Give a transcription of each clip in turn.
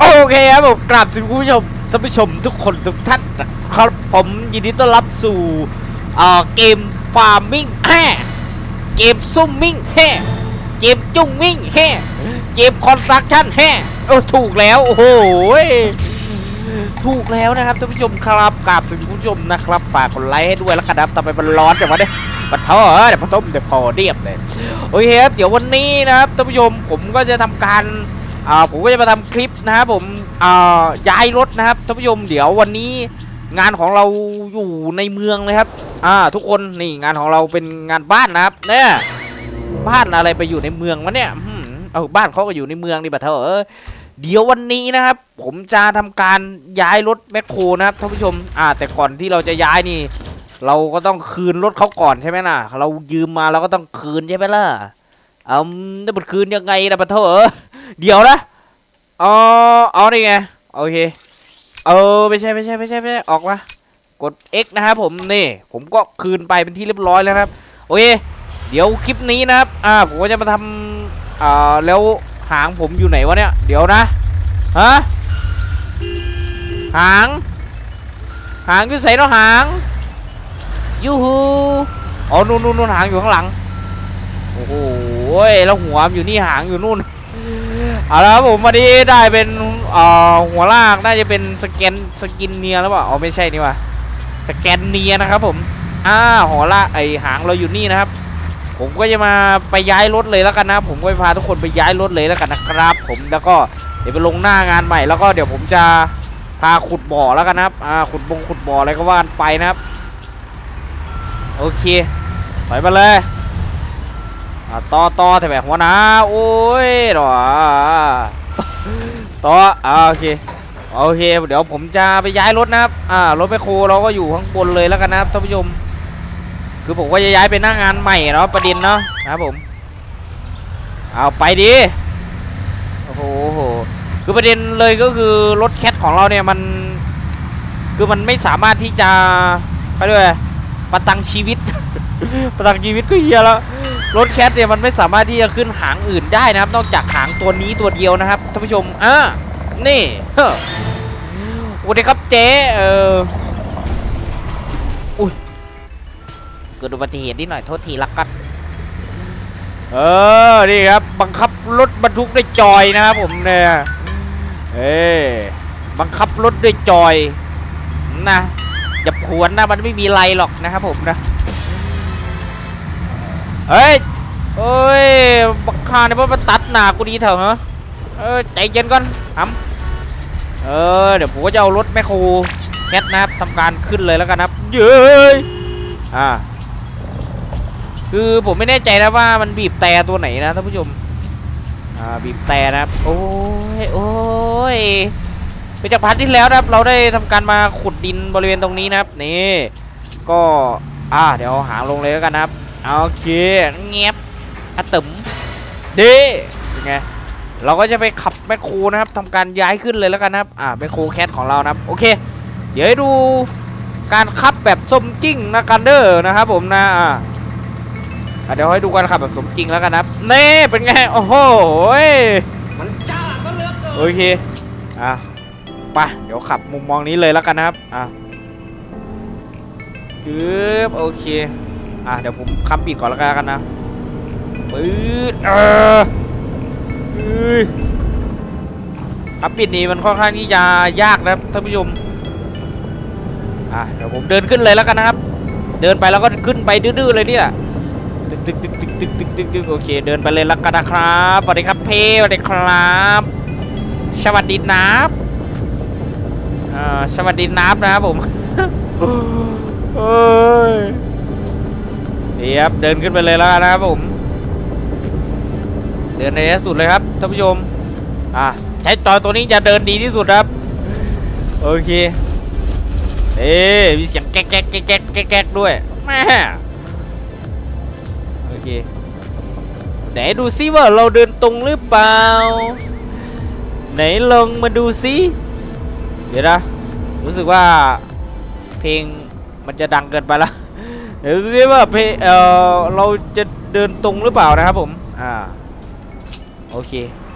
โอเคครับผมกราบถึงคุณผู้ชมท่านผู้ชมทุกคนทุกท่านครับผมยินดีต้อนรับสู่เอ่อเกมฟาร์มิงแฮ่เกมซุ่มมิ่งแฮ่เกมจุ้งมิ่งแฮ่เกมคอนสตรักชั่นแฮ่โอ้ถูกแล้วโอ้โหถูกแล้วนะครับท่านผู้ชมครับกราบถึงคุณผู้ชมนะครับฝากกดไลค์ให้ด้วยแล้วกันนะครับต่อไปมันร้อนแต่ว่าเนี่ยมันท้อเดี๋ยวพอต้มเดี๋ยวพอเรียบเลยโอเคครับเดี๋ยววันนี้นะครับท่านผู้ชมผมก็จะทำการ ผมก็จะมาทำคลิปนะครับผมย้ายรถนะครับท่านผู้ชมเดี๋ยววันนี้งานของเราอยู่ในเมืองเลยครับอ่าทุกคนนี่งานของเราเป็นงานบ้านนะครับเนี่ยบ้านอะไรไปอยู่ในเมืองวะเนี่ยเอาบ้านเขาก็อยู่ในเมืองนี่บัดเถอะเออดี๋ยววันนี้นะครับ ผมจะทำการย้ายรถแมคโครนะครับท่านผู้ชมอ่าแต่ก่อนที่เราจะย้ายนี่ เราก็ต้องคืนรถเขาก่อนใช่ไหมล่ะ เรายืมมาเราก็ต้องคืนใช่ไหมล่ะเอาจะบุดคืนยังไงนะบัดเถอะ เดี๋ยวนะอ๋อเอานี่ไงโอเคเออไม่ใช่ไม่ใช่ไม่ใช่ไม่ใช่ออกมากด X นะครับผมนี่ผมก็คืนไปเป็นที่เรียบร้อยแล้วครับโอเคเดี๋ยวคลิปนี้นะครับอ่าผมก็จะมาทำอ่าแล้วหางผมอยู่ไหนวะเนี่ยเดี๋ยวนะฮะหาง หางอยู่ใส่เนาะหางยูฮูอ๋อนู่นนู่นหางอยู่ข้างหลังโอ้โหแล้วหัวมันอยู่นี่หางอยู่นู่น เอาละครับผมวันนี้ได้เป็นหัวลากน่าจะเป็นสแกนสกินเนียหรือเปล่าอ๋อไม่ใช่นี่ว่ะสแกนเนียนะครับผมอ่าหัวลากไอหางเราอยู่นี่นะครับ ผมก็จะมาไปย้ายรถเลยแล้วกันนะผมก็ไปพาทุกคนไปย้ายรถเลยแล้วกันนะครับ ผมแล้วก็เดี๋ยวไปลงหน้างานใหม่แล้วก็เดี๋ยวผมจะพาขุดบ่อแล้วกันนะครับอ่าขุดบงขุดบ่ออะไรก็ว่ากันไปนะครับ โอเคไปมาเลย ต่อต่อแต่แบบหัวหนะโอ้ยหรอต่ออ่าโอเคโอเค เดี๋ยวผมจะไปย้ายรถนะครับอ่ารถแมคโครเราก็อยู่ข้างบนเลยแล้วกันนะครับท่านผู้ชมคือผมก็จะย้ายไปหน้างานใหม่เนาะประเด็นเนาะนะผมเอาไปดิโอ้โหโหคือประเด็นเลยก็คือรถแคทของเราเนี่ยมัน คือมันไม่สามารถที่จะเขาเรียกว่าประทังชีวิต ประทังชีวิตก็เฮียแล้ว รถแคทเนี่ยมันไม่สามารถที่จะขึ้นหางอื่นได้นะครับ นอกจากหางตัวนี้ตัวเดียวนะครับท่านผู้ชมอ่านี่เฮ้อวัสดีครับเจ๊เอออุ้ยเกิดอุบัติเหตุนิดหน่อยโทษทีละกันเออนี่ครับบังคับรถบรรทุกด้วยจอยนะครับผมเนี่ยเอ้บังคับรถด้วยจอยนะอย่าผวนนะมันไม่มีไรหรอกนะครับผมนะ เฮ้ยเอ้ยบักคาเนี่ยมันมาตัดหนากูดีเถอะฮะเออใจเย็นก่อนทำเออเดี๋ยวผมก็จะเอารถแมคโครแคทนะครับทำการขึ้นเลยแล้วกันนะครับเย้ยอ่าคือผมไม่แน่ใจนะว่ามันบีบแต่ตัวไหนนะท่านผู้ชมอ่าบีบแต่นะครับโอ้ยโอ้ยไปจากพาร์ทที่แล้วนะครับ เราได้ทำการมาขุดดินบริเวณตรงนี้นะครับนี่ก็อ่าเดี๋ยวหางลงเลยแล้วกันนะครับ โอเคเงียบอะตึมดีเป็นไงเราก็จะไปขับแมคโครนะครับทำการย้ายขึ้นเลยแล้วกันนะครับอ่าแมคโครแคทของเรานะครับโอเค เดี๋ยวให้ดูการขับแบบสมจริงนะกันเดอร์นะครับผมนะอ่าอะเดี๋ยวให้ดูการขับแบบสมจริงแล้วกันนะครับเน่เป็นไงโอ้โหมันจ้าซะเหลือเกินโอเคอะไปเดี๋ยวขับมุมมองนี้เลยแล้วกันนะครับอะจึ๊บโอเค อะเดี๋ยวผมคำปิดก่อนแล้วกันนะปื๊ดเออคำปิดนี่มันค่อนข้างที่จะยากนะครับท่านผู้ชมอะเดี๋ยวผมเดินขึ้นเลยแล้วกันนะครับ เดินไปแล้วก็ขึ้นไปดื้อๆเลยเนี่ยตึกตึกตึกตึกตึกตึกตึกตึกโอเค เดินไปเลยแล้วกันนะครับสวัสดีครับเพสวัสดีครับ สวัสดีนับอ่าสวัสดีนับนะครับผมเอ้ย ดีครับเดินขึ้นไปเลยแล้วนะครับผม เดินในที่สุดเลยครับท่านผู้ชมอะใช้จอยตัวนี้จะเดินดีที่สุดครับ โอเคเอ๊มีเสียงแก๊กแก๊กแก๊กแก๊กแก๊กแก๊กด้วยแม่โอเคไหนดูซิว่าเราเดินตรงหรือเปล่า ไหนลองมาดูซิเดี๋ยวนะรู้สึกว่าเพลงมันจะดังเกินไปละ เดี๋ยวดูซิว่าเพลงเออเราจะเดินตรงหรือเปล่านะครับผม อ่า โอเค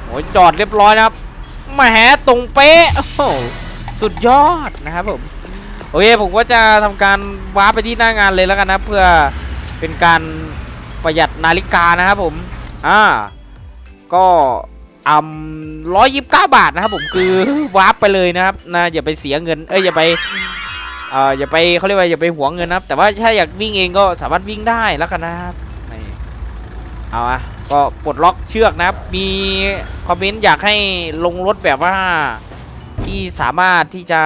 โอ้ยจอดเรียบร้อยนะครับแหมตรงเป๊ะโอ้โหสุดยอดนะครับผมโอเคผมก็จะทำการว้าร์ปไปที่หน้างานเลยแล้วกันนะ เพื่อเป็นการประหยัดนาฬิกานะครับผม อ่า ก็อ่ำร้อยยิบเก้าบาทนะครับผมคือวาร์ปไปเลยนะครับนะอย่าไปเสียเงิน เอ้ยอย่าไป เอ่ออย่าไปเขาเรียกว่าอย่าไปหวงเงินนะครับ แต่ว่าถ้าอยากวิ่งเองก็สามารถวิ่งได้แล้วกันนะครับเอาอะก็ปลดล็อกเชือกนะครับ มีคอมเมนต์อยากให้ลงรถแบบว่าที่สามารถที่จะ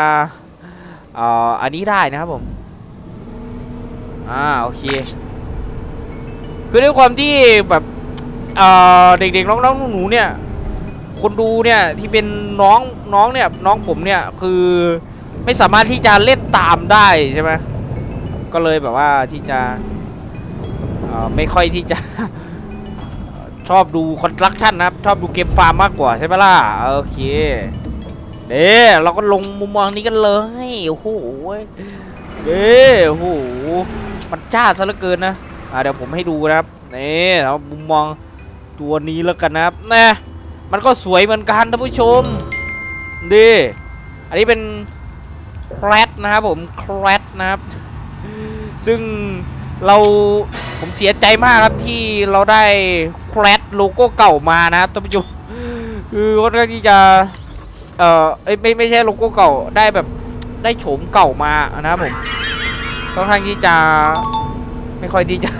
เอ่ออันนี้ได้นะครับผมอ่าโอเคคือด้วยความที่แบบเอ่อเด็กๆน้องๆหนูๆเนี่ยคนดูเนี่ยที่เป็นน้องน้องเนี่ยน้องผมเนี่ยคือ ไม่สามารถที่จะเล่นตามได้ใช่ไหมก็เลยแบบว่าที่จะไม่ค่อยที่จะชอบดูคอนสตรักชั่นนะครับ ชอบดูเกมฟาร์มมากกว่าใช่ไหมล่ะ โอเคเด้เราก็ลงมุมมองนี้กันเลยโอ้โหเด้โอ้โหมันจ้าซะเหลือเกินนะอ่าเดี๋ยวผมให้ดูนะครับนี่เรามุมมองตัวนี้แล้วกันนะครับนะมันก็สวยเหมือนกันท่านผู้ชมดีอันนี้เป็น CAT นะครับผม CAT นะครับ ซึ่งเราผมเสียใจมากครับที่เราได้ CAT โลโก้เก่ามานะครับท่านผู้ชมคือค่อนข้างที่จะเอ่อไม่ไม่ใช่โลโก้เก่าได้แบบได้โฉมเก่ามานะครับผมค่อนข้างที่จะไม่ค่อยที่จะ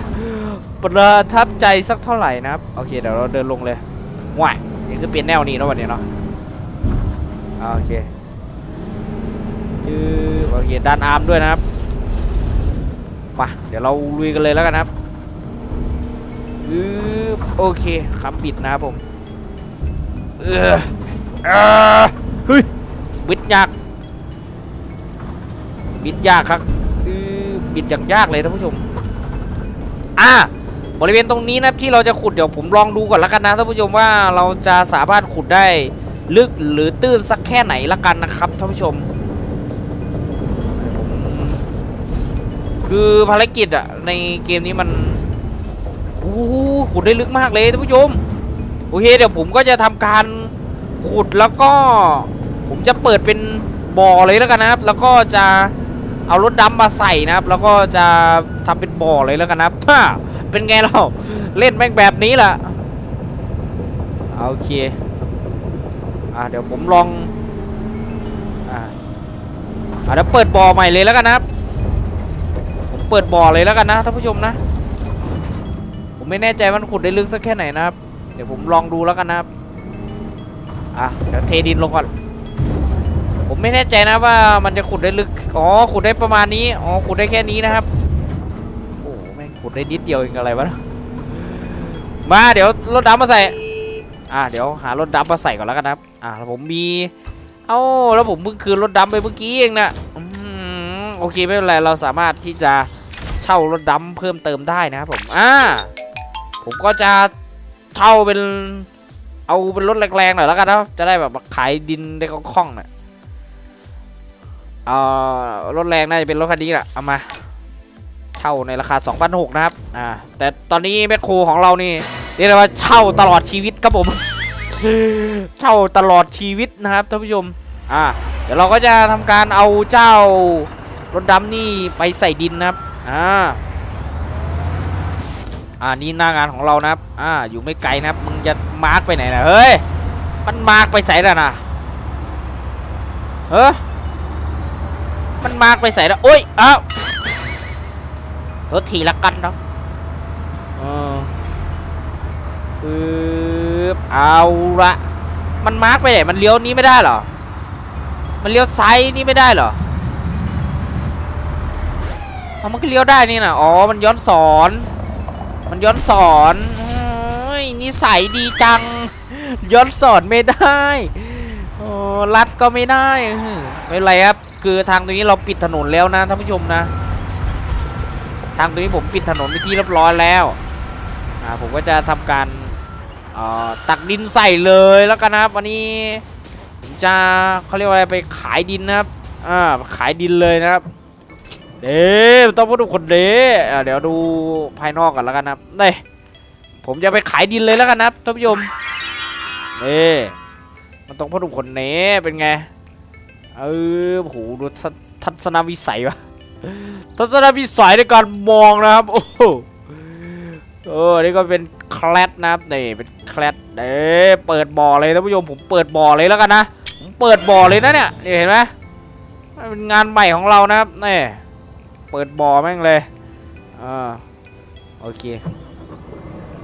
ประทับใจสักเท่าไหร่นะครับโอเคเดี๋ยวเราเดินลงเลยว้ายนี่คือเปลี่ยนแนวนี้เนาะวันนี้เนาะโอเค จือโอเคด้านอาร์มด้วยนะครับมาเดี๋ยวเราลุยกันเลยแล้วกันครับอือโอเคคำบิดนะครับผมเออเออเฮ้ยบิดยากบิดยากครับอือบิดอย่างยากเลยท่านผู้ชมอ่าบริเวณตรงนี้นะที่เราจะขุดเดี๋ยวผมลองดูก่อนละกันนะท่านผู้ชมว่าเราจะสามารถขุดได้ลึกหรือตื้นสักแค่ไหนละกันนะครับท่านผู้ชม คือภารกิจอะในเกมนี้มันโอ้ขุดได้ลึกมากเลยท่านผู้ชมโอเคเดี๋ยวผมก็จะทำการขุดแล้วก็ ผมจะเปิดเป็นบ่อเลยแล้วกันนะครับ แล้วก็จะเอารถดำมาใส่นะครับ แล้วก็จะทำเป็นบ่อเลยแล้วกันนะครับเป็นไงเราเล่นแม่งแบบนี้แหละโอเคอะเดี๋ยวผมลองอะอะเดี๋ยวเปิดบ่อใหม่เลยแล้วกันนะครับ เปิดบ่อเลยแล้วกันนะท่านผู้ชมนะ ผมไม่แน่ใจมันขุดได้ลึกสักแค่ไหนนะครับ เดี๋ยวผมลองดูแล้วกันนะครับอะเดี๋ยวเทดินลงก่อน ผมไม่แน่ใจนะว่ามันจะขุดได้ลึก อ๋อขุดได้ประมาณนี้ อ๋อขุดได้แค่นี้นะครับ โอ้โหแม่งขุดได้นิดเดียวเองอะไรวะ มาเดี๋ยวรถดำมาใส่ อ่าเดี๋ยวหารถดำมาใส่ก่อนแล้วกันนะครับ อ่าแล้วผมมี เอ้าแล้วผมเพิ่งคืนรถดำไปเมื่อกี้เองนะโอเคไม่เป็นไรเราสามารถที่จะ เช่ารถดำเพิ่มเติมได้นะครับผมอ่าผมก็จะเช่าเป็น เอาเป็นรถแรงๆหน่อยแล้วกันนะจะได้แบบขายดินได้คล่องๆหน่อยเอ่อรถแรงน่าจะเป็นรถคันนี้แหละเอามาเช่าในราคา2,600นะครับอ่าแต่ตอนนี้แมคโครของเรานี่เรียกได้ว่าเช่าตลอดชีวิตครับผมเช่าตลอดชีวิตนะครับท่านผู้ชมอ่าเดี๋ยวเราก็จะทำการเอาเจ้ารถดำนี่ไปใส่ดินนะครับ อ่าอ่านี่หน้างานของเรานะครับอ่าอยู่ไม่ไกลนะครับมึงจะมาร์กไปไหนนะเฮ้ยมันมาร์กไปใส่แล้วนะเฮ้ยมันมาร์กไปใส่แล้วโอ้ยอ้าวรถทีละกันเนาะเออปึ๊บเอาละมันมาร์กไปไหนมันเลี้ยวนี้ไม่ได้เหรอ มันเลี้ยวซ้ายนี่ไม่ได้เหรอ เอามันก็เลี้ยวได้นี่นะอ๋อ มันย้อนสอน มันย้อนสอนโอ้ยนิสัยดีจัง ย้อนสอนไม่ได้โอ้ลัดก็ไม่ได้ ไม่เป็นไรครับ คือทางตรงนี้เราปิดถนนแล้วนะท่านผู้ชมนะ ทางตรงนี้ผมปิดถนนไปที่เรียบร้อยแล้ว อ่า ผมก็จะทำการตักดินใส่เลยแล้วกันนะครับวันนี้ผมจะเขาเรียกว่าอะไรไปขายดินนะครับ อ่า ขายดินเลยนะครับ เด้ต้องพูดทุกคนเด้อ่าเดี๋ยวดูภายนอกกันแล้วกันนะเด้ผมจะไปขายดินเลยแล้วกันนะครับท่านผู้ชมเด้มันต้องพ่อหนุ่มคนนี้เป็นไง เออโอ้โหดูทัศนวิสัยวะทัศนวิสัยในการมองนะครับ โอ้โหเออ นี่ก็เป็นแคลดนะครับนี่เป็นแคลดเด้เปิดบ่อเลยท่านผู้ชมผมเปิดบ่อเลยแล้วกันนะ ผมเปิดบ่อเลยนะเนี่ย นี่เห็นไหมเป็นงานใหม่ของเรานะครับนี่ เปิดบ่อแม่งเลยอ่าโอเค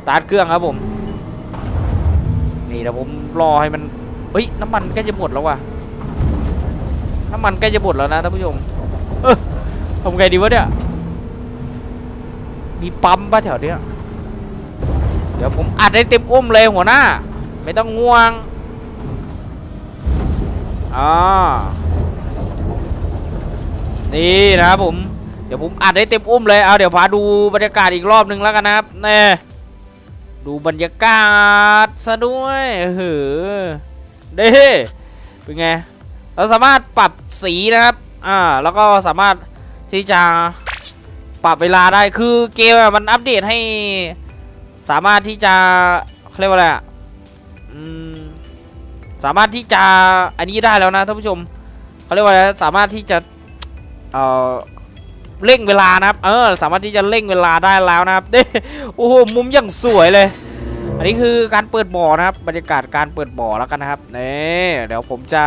ตาร์ทเครื่องครับผม นี่เดี๋ยวผมรอให้มันเฮ้ยน้ำมันใกล้จะหมดแล้วว่ะน้ำมันใกล้จะหมดแล้วนะท่านผู้ชมเออทำไงดีวะเนี่ยมีปั๊มปะแถวเนี้ยเดี๋ยวผมอัดให้เต็มอุ้มเลยหัวหน้า ไม่ต้องง่วงอ่านี่นะครับผม เดี๋ยวผมอัดให้เต็มอุ้มเลย เอาเดี๋ยวพาดูบรรยากาศอีกรอบนึงแล้วกันนะครับแน่ดูบรรยากาศซะด้วยเฮ้อเด้เป็นไง เราสามารถปรับสีนะครับ อ่า แล้วก็สามารถที่จะปรับเวลาได้ คือเกมมันอัปเดตให้สามารถที่จะเขาเรียกว่าอะไรอะสามารถที่จะอันนี้ได้แล้วนะท่านผู้ชมเขาเรียกว่าอะไรสามารถที่จะเอ่อ เร่งเวลานะครับ เออ สามารถที่จะเร่งเวลาได้แล้วนะครับเด้โอ้โห มุมอย่างสวยเลย อันนี้คือการเปิดบ่อนะครับ บรรยากาศการเปิดบ่อแล้วกันนะครับนี่เดี๋ยวผมจะ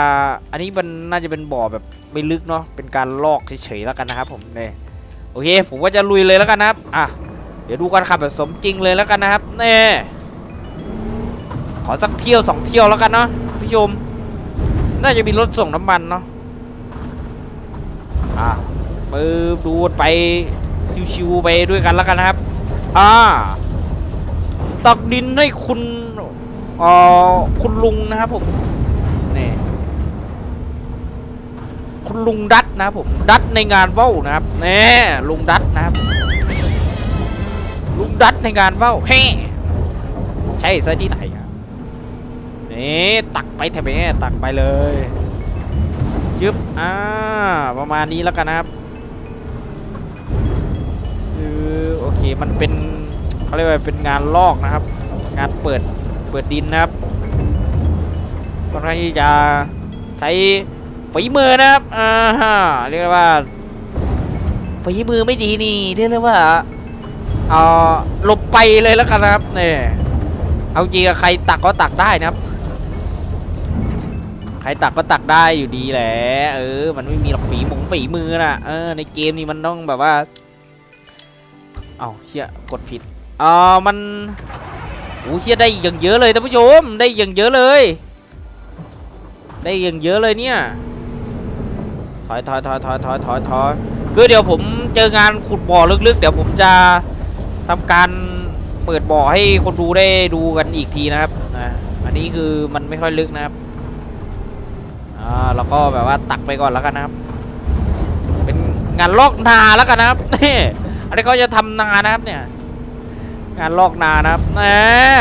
อันนี้มันน่าจะเป็นบ่อแบบไม่ลึกเนาะ เป็นการลอกเฉยๆแล้วกันนะครับ ผมนี่โอเค ผมก็จะลุยเลยแล้วกันนะครับ อะ เดี๋ยวดูการขับแบบสมจริงเลยแล้วกันนะครับนี่ขอสักเที่ยวสองเที่ยวแล้วกันเนาะผู้ชม น่าจะมีรถส่งน้ำมันเนาะ อะ ปื๊บดูไปชิวๆไปด้วยกันแล้วกันนะครับ อ่า ตักดินให้คุณเอ่อคุณลุงนะครับผมนี่คุณลุงดัดนะครับผม ดัดในงานว่าวนะครับแน่ลุงดัดนะครับ ลุงดัดในงานว่าวเฮ้ใช่ซะที่ไหนอะนี่ตักไปเถอะแม่ตักไปเลยจึ๊บอ่าประมาณนี้แล้วกันนะครับ เคมันเป็นเขาเรียกว่าเป็นงานลอกนะครับ งานเปิดเปิดดินนะครับค่อนข้างที่จะใช้ฝีมือนะครับอ่าฮะเรียกว่าฝีมือไม่ดีนี่เรียกว่าเอาหลบไปเลยแล้วกันนะครับเนี่ยเอาจริงใครตักก็ตักได้นะครับ ใครตักก็ตักได้อยู่ดีแหละเออ มันไม่มีหรอกฝีมงฝีมือน่ะเออในเกมนี้มันต้องแบบว่า เอาเชี่ยกดผิดเอ่อมันโอ้เชี่ยได้อย่างเยอะเลยท่านผู้ชมได้อย่างเยอะเลย ได้อย่างเยอะเลยเนี่ยถอยถอยถอยถอยถอยถอยถอยคือเดี๋ยวผมเจองานขุดบ่อลึกๆ เดี๋ยวผมจะทำการเปิดบ่อให้คนดูได้ดูกันอีกทีนะครับนะอันนี้คือมันไม่ค่อยลึกนะครับอ่าแล้วก็แบบว่าตักไปก่อนแล้วกันนะครับ เป็นงานลอกนาแล้วกันนะครับนี่ อันนี้เขาจะทำนานะครับเนี่ย งานลอกนานะครับแหม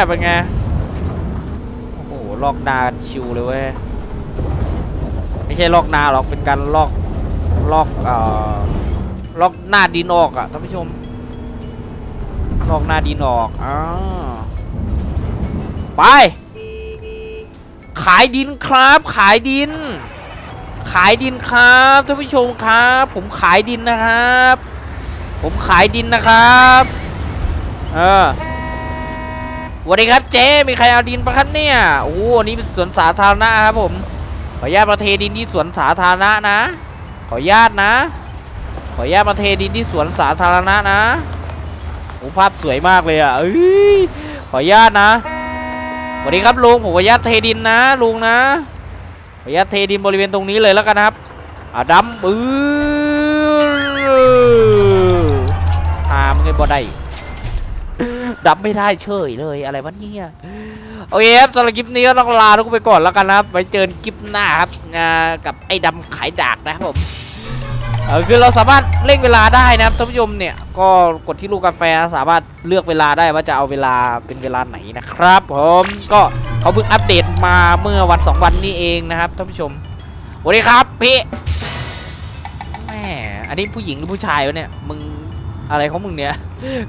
เป็นไง โอ้โห ลอกนานชิวเลยเว้ย ไม่ใช่ลอกนาหรอก เป็นการลอก ลอกเอ่อ ลอกหน้าดินออกอะท่านผู้ชม ลอกหน้าดินออกอ่าไป ขายดินครับ ขายดิน ขายดินครับท่านผู้ชมครับ ผมขายดินนะครับ ผมขายดินนะครับเออสวัสดีครับเจ๊มีใครเอาดินประคับเนี่ยโอ้โหนี่เป็นสวนสาธารณะครับผมขออนุญาตมาเทดินที่สวนสาธารณะนะ ขออนุญาตนะ ขออนุญาตมาเทดินที่สวนสาธารณะนะโอ้ภาพสวยมากเลยอะเอ้ยขออนุญาตนะสวัสดีครับลุงผมขออนุญาตเทดินนะลุงนะ ขออนุญาตเทดินบริเวณตรงนี้เลยแล้วกันครับอะดำปื้อ มึงไงบ่ได้ดับไม่ได้เฉยเลยอะไรวะเนี่ยโอเคครับสำหรับคลิปนี้ก็ต้องลาทุกคนไปก่อนแล้วกันนะครับไว้เจอกันคลิปหน้าครับกับไอ้ดำขายดากนะครับผมเออคือเราสามารถเร่งเวลาได้นะครับท่านผู้ชมเนี่ยก็กดที่ลูกกาแฟสามารถเลือกเวลาได้ว่าจะเอาเวลาเป็นเวลาไหนนะครับผมก็เขาเพิ่งอัปเดตมาเมื่อวันสองวันนี้เองนะครับท่านผู้ชมสวัสดีครับพี่แม่อันนี้ผู้หญิงหรือผู้ชายวะเนี่ยมึง อะไรของมึงเนี่ย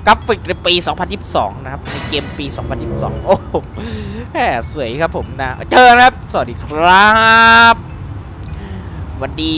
กราฟิกในปี 2022 นะครับในเกมปี 2022 โอ้โหแหมสวยครับผมนะ เจอนะครับ สวัสดีครับสวัสดี